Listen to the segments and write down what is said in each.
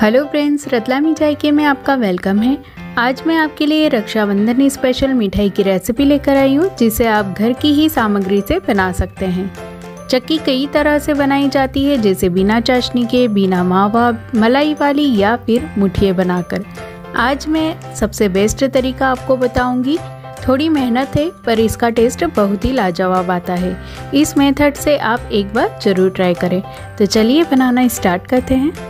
Hello friends Ratlami जायके में आपका वेलकम है। आज मैं आपके लिए रक्षाबंधन स्पेशल मिठाई की रेसिपी लेकर आई हूँ, जिसे आप घर की ही सामग्री से बना सकते हैं। चक्की कई तरह से बनाई जाती है, जैसे बिना चाशनी के, बिना मावा, मलाई वाली या फिर मुठिए बनाकर। आज मैं सबसे बेस्ट तरीका आपको बताऊँगी। थोड़ी मेहनत है, पर इसका टेस्ट बहुत ही लाजवाब आता है। इस मेथड से आप एक बार ज़रूर ट्राई करें। तो चलिए बनाना स्टार्ट करते हैं।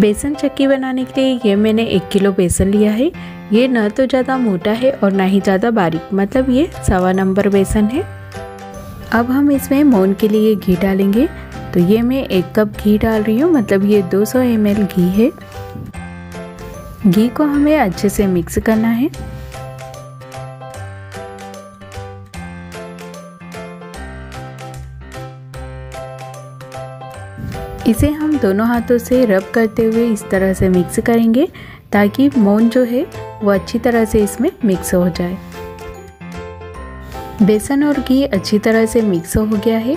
बेसन चक्की बनाने के लिए ये मैंने एक किलो बेसन लिया है। ये ना तो ज़्यादा मोटा है और ना ही ज़्यादा बारीक मतलब ये सवा नंबर बेसन है। अब हम इसमें मोन के लिए घी डालेंगे। तो ये मैं एक कप घी डाल रही हूँ मतलब ये 200 सौ घी है। घी को हमें अच्छे से मिक्स करना है। इसे हम दोनों हाथों से रब करते हुए इस तरह से मिक्स करेंगे ताकि मोन जो है वो अच्छी तरह से इसमें मिक्स हो जाए। बेसन और घी अच्छी तरह से मिक्स हो गया है।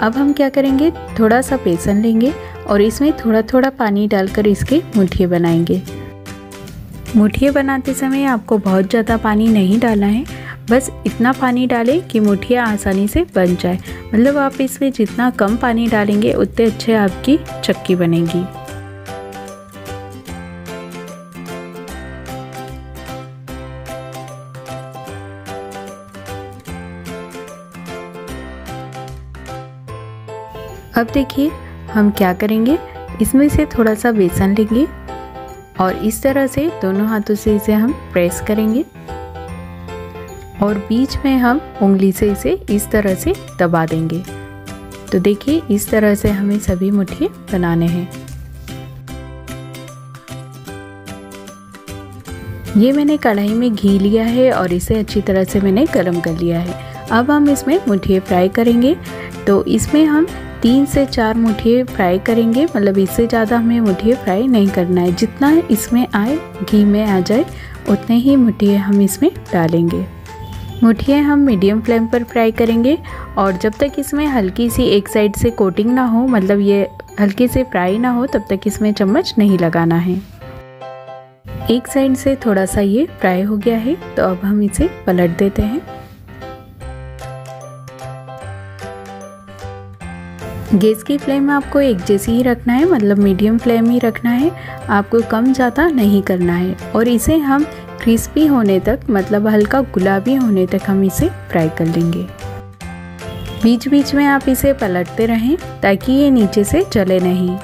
अब हम क्या करेंगे? थोड़ा सा बेसन लेंगे और इसमें थोड़ा थोड़ा पानी डालकर इसके मुठिए बनाएँगे। मुठिए बनाते समय आपको बहुत ज़्यादा पानी नहीं डालना है। बस इतना पानी डालें कि मुठिया आसानी से बन जाए। मतलब आप इसमें जितना कम पानी डालेंगे, उतने अच्छे आपकी चक्की बनेगी। अब देखिए, हम क्या करेंगे? इसमें से थोड़ा सा बेसन लेंगे और इस तरह से दोनों हाथों से इसे हम प्रेस करेंगे। और बीच में हम उंगली से इसे इस तरह से दबा देंगे। तो देखिए, इस तरह से हमें सभी मुठिए बनाने हैं। ये मैंने कढ़ाई में घी लिया है और इसे अच्छी तरह से मैंने गर्म कर लिया है। अब हम इसमें मुठिए फ्राई करेंगे। तो इसमें हम तीन से चार मुठिए फ्राई करेंगे। मतलब इससे ज़्यादा हमें मुठिए फ्राई नहीं करना है। जितना इसमें आए, घी में आ जाए, उतने ही मुठिए हम इसमें डालेंगे। मुठिए हम मीडियम फ्लेम पर फ्राई करेंगे और जब तक इसमें हल्की सी एक साइड से कोटिंग ना हो मतलब ये हल्की से फ्राई ना हो, तब तक इसमें चम्मच नहीं लगाना है। एक साइड से थोड़ा सा ये फ्राई हो गया है तो अब हम इसे पलट देते हैं। गैस की फ्लेम आपको एक जैसी ही रखना है मतलब मीडियम फ्लेम ही रखना है। आपको कम ज़्यादा नहीं करना है और इसे हम क्रिस्पी होने तक मतलब हल्का गुलाबी होने तक हम इसे फ्राई कर लेंगे। बीच बीच में आप इसे पलटते रहें ताकि ये नीचे से चले नहीं।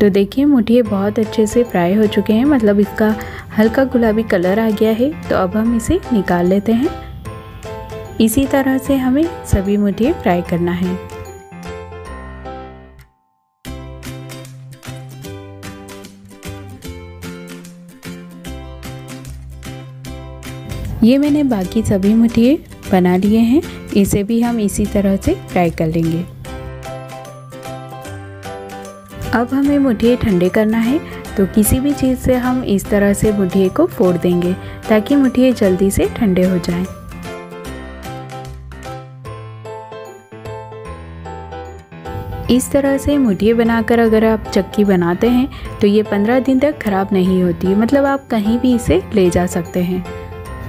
तो देखिए मुठिए बहुत अच्छे से फ्राई हो चुके हैं मतलब इसका हल्का गुलाबी कलर आ गया है तो अब हम इसे निकाल लेते हैं। इसी तरह से हमें सभी मुठिए फ्राई करना है। ये मैंने बाकी सभी मुठिए बना लिए हैं। इसे भी हम इसी तरह से फ्राई कर लेंगे। अब हमें मुठिए ठंडे करना है तो किसी भी चीज़ से हम इस तरह से मुठिए को फोड़ देंगे, ताकि मुठिए जल्दी से ठंडे हो जाएँ। इस तरह से मुठिए बनाकर अगर आप चक्की बनाते हैं तो ये पंद्रह दिन तक ख़राब नहीं होती मतलब आप कहीं भी इसे ले जा सकते हैं।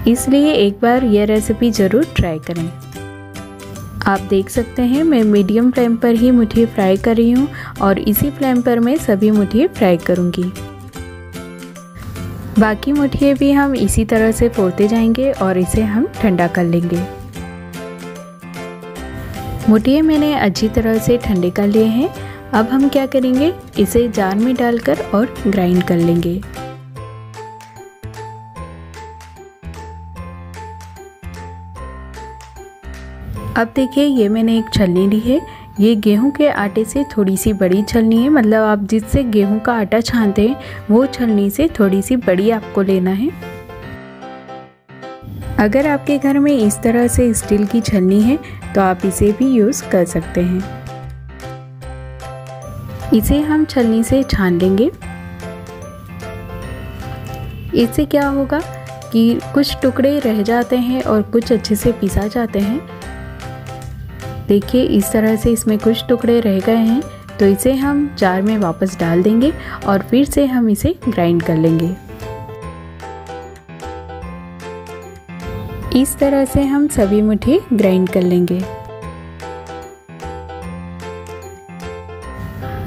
इसलिए एक बार यह रेसिपी ज़रूर ट्राई करें। आप देख सकते हैं, मैं मीडियम फ्लेम पर ही मुठिए फ्राई कर रही हूँ और इसी फ्लेम पर मैं सभी मुठिए फ्राई करूँगी। बाकी मुठिए भी हम इसी तरह से फोड़ते जाएँगे और इसे हम ठंडा कर लेंगे। मुठिए मैंने अच्छी तरह से ठंडे कर लिए हैं। अब हम क्या करेंगे, इसे जार में डालकर और ग्राइंड कर लेंगे। अब देखिए, ये मैंने एक छलनी ली है। ये गेहूँ के आटे से थोड़ी सी बड़ी छलनी है। मतलब आप जिससे गेहूँ का आटा छानते हैं, वो छलनी से थोड़ी सी बड़ी आपको लेना है। अगर आपके घर में इस तरह से स्टील की छलनी है तो आप इसे भी यूज़ कर सकते हैं। इसे हम छलनी से छान लेंगे। इससे क्या होगा कि कुछ टुकड़े रह जाते हैं और कुछ अच्छे से पिसा जाते हैं। देखिए, इस तरह से इसमें कुछ टुकड़े रह गए हैं तो इसे हम जार में वापस डाल देंगे और फिर से हम इसे ग्राइंड कर लेंगे। इस तरह से हम सभी मुठे ग्राइंड कर लेंगे।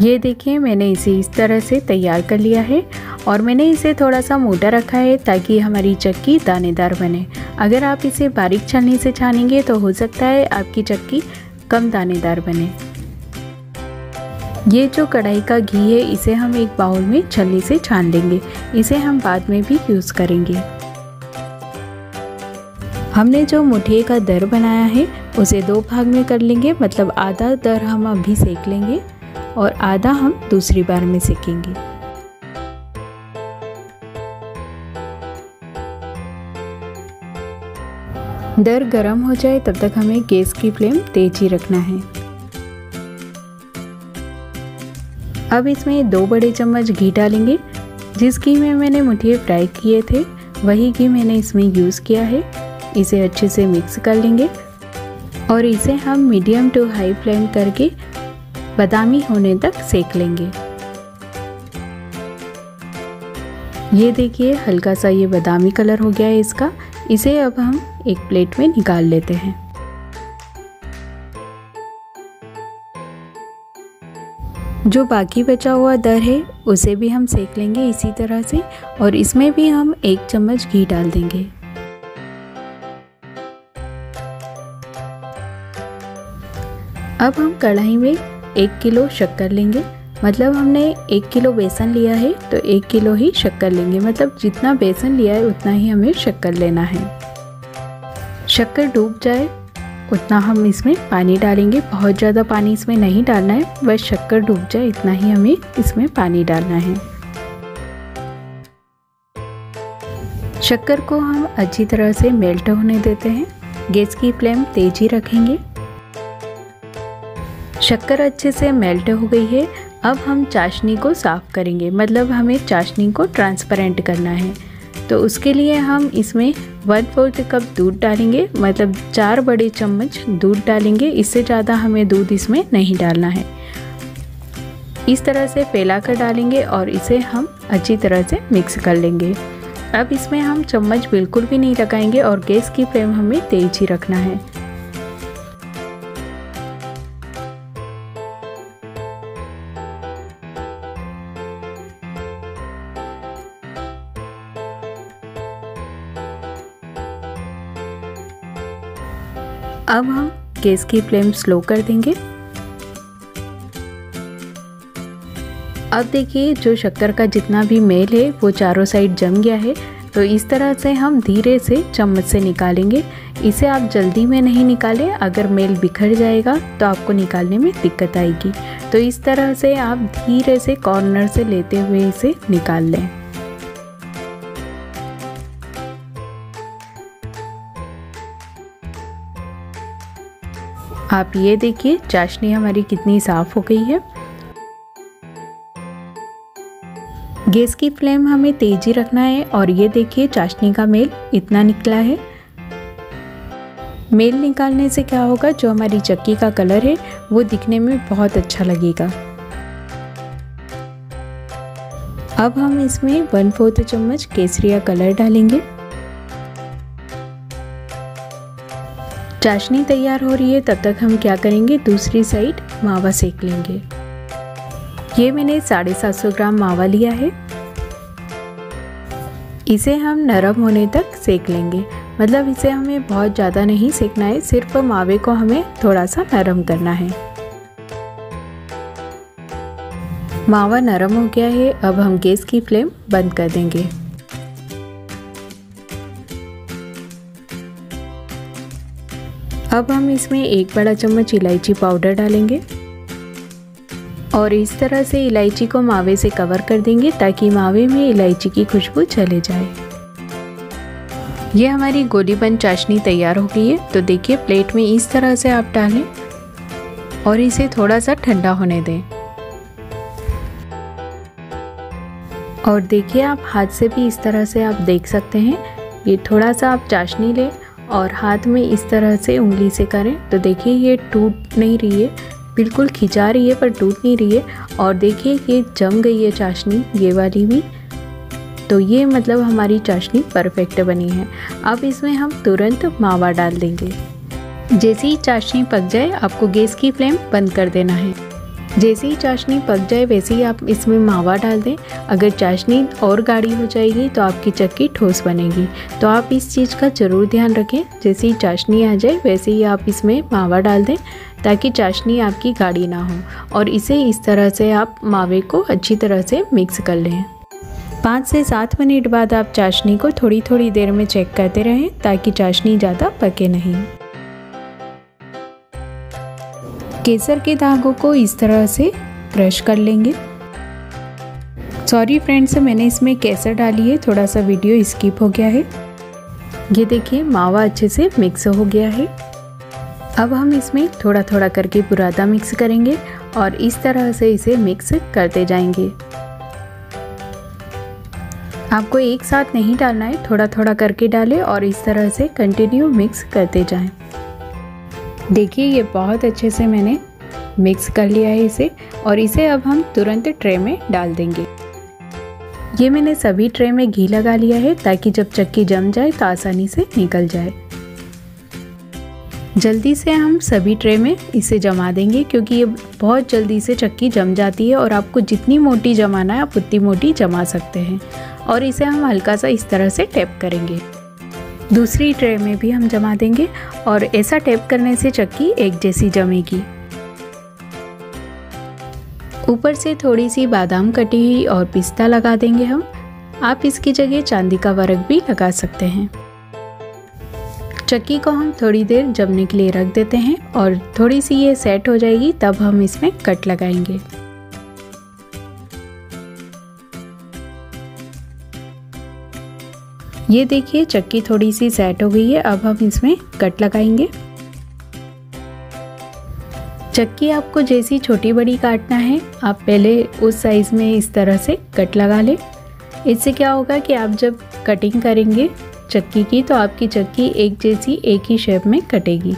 ये देखिए, मैंने इसे इस तरह से तैयार कर लिया है और मैंने इसे थोड़ा सा मोटा रखा है ताकि हमारी चक्की दानेदार बने। अगर आप इसे बारीक छलनी से छानेंगे तो हो सकता है आपकी चक्की कम दानेदार बने। ये जो कढ़ाई का घी है, इसे हम एक बाउल में छलनी से छान लेंगे। इसे हम बाद में भी यूज़ करेंगे। हमने जो मुठिए का दर बनाया है, उसे दो भाग में कर लेंगे मतलब आधा दर हम अभी सेक लेंगे और आधा हम दूसरी बार में सेकेंगे। दर गरम हो जाए, तब तक हमें गैस की फ्लेम तेज ही रखना है। अब इसमें दो बड़े चम्मच घी डालेंगे, जिस घी में मैंने मुठिए फ्राई किए थे, वही घी मैंने इसमें यूज़ किया है। इसे अच्छे से मिक्स कर लेंगे और इसे हम मीडियम टू हाई फ्लेम करके बादामी होने तक सेक लेंगे। ये देखिए, हल्का सा ये बादामी कलर हो गया है इसका। इसे अब हम एक प्लेट में निकाल लेते हैं। जो बाकी बचा हुआ दर है, उसे भी हम सेक लेंगे इसी तरह से और इसमें भी हम एक चम्मच घी डाल देंगे। अब हम कढ़ाई में एक किलो शक्कर लेंगे। मतलब हमने एक किलो बेसन लिया है तो एक किलो ही शक्कर लेंगे। मतलब जितना बेसन लिया है, उतना ही हमें शक्कर लेना है। शक्कर डूब जाए, उतना हम इसमें पानी डालेंगे। बहुत ज़्यादा पानी इसमें नहीं डालना है, बस शक्कर डूब जाए, इतना ही हमें इसमें पानी डालना है। शक्कर को हम अच्छी तरह से मेल्ट होने देते हैं। गैस की फ्लेम तेज रखेंगे। शक्कर अच्छे से मेल्ट हो गई है अब हम चाशनी को साफ़ करेंगे। मतलब हमें चाशनी को ट्रांसपेरेंट करना है। तो उसके लिए हम इसमें वन फोर्थ कप दूध डालेंगे। मतलब चार बड़े चम्मच दूध डालेंगे। इससे ज़्यादा हमें दूध इसमें नहीं डालना है। इस तरह से फैला कर डालेंगे और इसे हम अच्छी तरह से मिक्स कर लेंगे। अब इसमें हम चम्मच बिल्कुल भी नहीं लगाएँगे और गैस की फ्लेम हमें तेज ही रखना है। अब हम गैस की फ्लेम स्लो कर देंगे। अब देखिए, जो शक्कर का जितना भी मेल है, वो चारों साइड जम गया है। तो इस तरह से हम धीरे से चम्मच से निकालेंगे। इसे आप जल्दी में नहीं निकालें। अगर मेल बिखर जाएगा तो आपको निकालने में दिक्कत आएगी। तो इस तरह से आप धीरे से कॉर्नर से लेते हुए इसे निकाल लें। आप ये देखिए, चाशनी हमारी कितनी साफ़ हो गई है। गैस की फ्लेम हमें तेज़ी रखना है और ये देखिए, चाशनी का मेल इतना निकला है। मेल निकालने से क्या होगा, जो हमारी चक्की का कलर है, वो दिखने में बहुत अच्छा लगेगा। अब हम इसमें वन फोर्थ चम्मच केसरिया कलर डालेंगे। चाशनी तैयार हो रही है, तब तक हम क्या करेंगे? दूसरी साइड मावा सेक लेंगे। ये मैंने साढ़े सात सौ ग्राम मावा लिया है। इसे हम नरम होने तक सेक लेंगे। मतलब इसे हमें बहुत ज़्यादा नहीं सेकना है, सिर्फ़ मावे को हमें थोड़ा सा नरम करना है। मावा नरम हो गया है, अब हम गैस की फ्लेम बंद कर देंगे। अब हम इसमें एक बड़ा चम्मच इलायची पाउडर डालेंगे। और इस तरह से इलायची को मावे से कवर कर देंगे ताकि मावे में इलायची की खुशबू चले जाए। ये हमारी गोली बन चाशनी तैयार हो गई है तो देखिए प्लेट में इस तरह से आप डालें और इसे थोड़ा सा ठंडा होने दें। और देखिए आप हाथ से भी इस तरह से आप देख सकते हैं, ये थोड़ा सा आप चाशनी लें। और हाथ में इस तरह से उंगली से करें। तो देखिए, ये टूट नहीं रही है। बिल्कुल खिंचा रही है, पर टूट नहीं रही है। और देखिए ये जम गई है चाशनी, ये वाली भी। तो ये मतलब हमारी चाशनी परफेक्ट बनी है। अब इसमें हम तुरंत मावा डाल देंगे। जैसे ही चाशनी पक जाए, आपको गैस की फ्लेम बंद कर देना है। जैसे ही चाशनी पक जाए, वैसे ही आप इसमें मावा डाल दें। अगर चाशनी और गाढ़ी हो जाएगी तो आपकी चक्की ठोस बनेगी। तो आप इस चीज़ का ज़रूर ध्यान रखें। जैसे ही चाशनी आ जाए, वैसे ही आप इसमें मावा डाल दें, ताकि चाशनी आपकी गाढ़ी ना हो। और इसे इस तरह से आप मावे को अच्छी तरह से मिक्स कर लें। पाँच से सात मिनट बाद आप चाशनी को थोड़ी थोड़ी देर में चेक करते रहें, ताकि चाशनी ज़्यादा पके नहीं। केसर के दागों को इस तरह से क्रश कर लेंगे। सॉरी फ्रेंड्स मैंने इसमें केसर डाली है, थोड़ा सा वीडियो स्किप हो गया है। ये देखिए, मावा अच्छे से मिक्स हो गया है। अब हम इसमें थोड़ा थोड़ा करके बुरादा मिक्स करेंगे और इस तरह से इसे मिक्स करते जाएँगे। आपको एक साथ नहीं डालना है थोड़ा थोड़ा करके डालें और इस तरह से कंटिन्यू मिक्स करते जाएँ। देखिए, ये बहुत अच्छे से मैंने मिक्स कर लिया है इसे और इसे अब हम तुरंत ट्रे में डाल देंगे। ये मैंने सभी ट्रे में घी लगा लिया है ताकि जब चक्की जम जाए तो आसानी से निकल जाए। जल्दी से हम सभी ट्रे में इसे जमा देंगे क्योंकि ये बहुत जल्दी से चक्की जम जाती है और आपको जितनी मोटी जमाना है, आप उतनी मोटी जमा सकते हैं। और इसे हम हल्का सा इस तरह से टैप करेंगे। दूसरी ट्रे में भी हम जमा देंगे और ऐसा टैप करने से चक्की एक जैसी जमेगी। ऊपर से थोड़ी सी बादाम कटी हुई और पिस्ता लगा देंगे हम। आप इसकी जगह चांदी का वर्क भी लगा सकते हैं। चक्की को हम थोड़ी देर जमने के लिए रख देते हैं और थोड़ी सी ये सेट हो जाएगी, तब हम इसमें कट लगाएँगे। ये देखिए, चक्की थोड़ी सी सेट हो गई है, अब हम इसमें कट लगाएँगे। चक्की आपको जैसी छोटी बड़ी काटना है, आप पहले उस साइज़ में इस तरह से कट लगा लें। इससे क्या होगा कि आप जब कटिंग करेंगे चक्की की तो आपकी चक्की एक जैसी एक ही शेप में कटेगी।